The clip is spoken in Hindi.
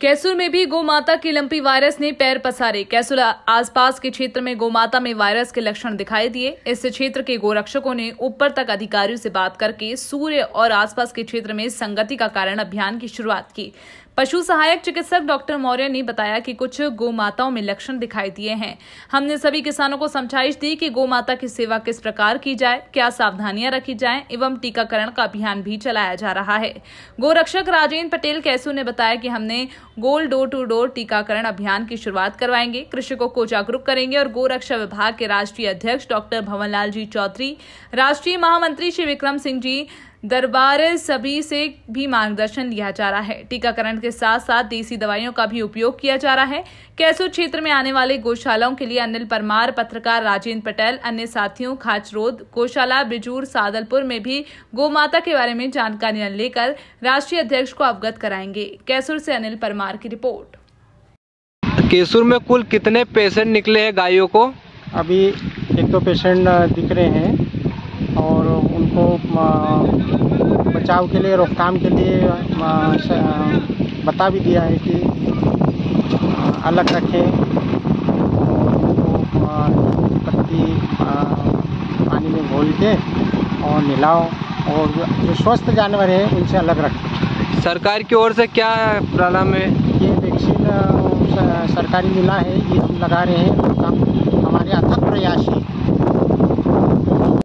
कैसूर में भी गोमाता की लंपी वायरस ने पैर पसारे। कैसूर आसपास के क्षेत्र में गोमाता में वायरस के लक्षण दिखाई दिए। इस क्षेत्र के गोरक्षकों ने ऊपर तक अधिकारियों से बात करके सूर्य और आसपास के क्षेत्र में संगति का कारण अभियान की शुरुआत की। पशु सहायक चिकित्सक डॉक्टर मौर्य ने बताया कि कुछ गौ माताओं में लक्षण दिखाई दिए हैं। हमने सभी किसानों को समझाइश दी कि गौ माता की सेवा किस प्रकार की जाए, क्या सावधानियाँ रखी जाए, एवं टीकाकरण का अभियान भी चलाया जा रहा है। गोरक्षक राजेंद्र पटेल कैसू ने बताया कि हमने गोल डोर टू डोर टीकाकरण अभियान की शुरुआत करवाएँगे। कृषकों को जागरूक करेंगे और गोरक्षा विभाग के राष्ट्रीय अध्यक्ष डॉक्टर भवनलाल जी चौधरी, राष्ट्रीय महामंत्री श्री विक्रम सिंह जी दरबार सभी से भी मार्गदर्शन लिया जा रहा है। टीकाकरण के साथ साथ देसी दवाइयों का भी उपयोग किया जा रहा है। कैसो क्षेत्र में आने वाले गौशालाओं के लिए अनिल परमार पत्रकार राजेंद्र पटेल अन्य साथियों खाचरोद गौशाला बिजूर सादलपुर में भी गोमाता के बारे में जानकारी लेकर राष्ट्रीय अध्यक्ष को अवगत कराएँगे। कैसुर से अनिल परमार की रिपोर्ट। केसुर में कुल कितने पेशेंट निकले हैं गायों को? अभी एक दो पेशेंट दिख रहे हैं। और उनको बचाव के लिए रोकथाम के लिए बता भी दिया है कि अलग रखें। उनको पत्ती पानी में घोल के और नहलाओ और जो स्वस्थ जानवर है उनसे अलग रखें। सरकार की ओर से क्या प्रॉब्लम है? ये वैक्सीन सरकारी मिला है ये हम लगा रहे हैं है।